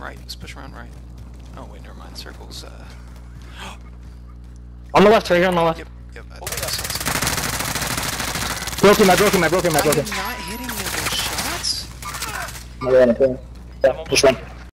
around right. Let's push around right. Oh wait, never mind. Circles. Uh. On the left, right here on the left. Yep. Yep. I, Oh, I yeah. saw something. Broke him, I broke him, I broke him, I I broke am him. not hitting with those shots. I'm it, yeah. Yeah, just run.